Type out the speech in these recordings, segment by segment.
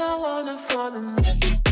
I wanna fall in love.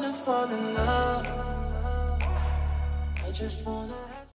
Wanna fall in love. I just wanna.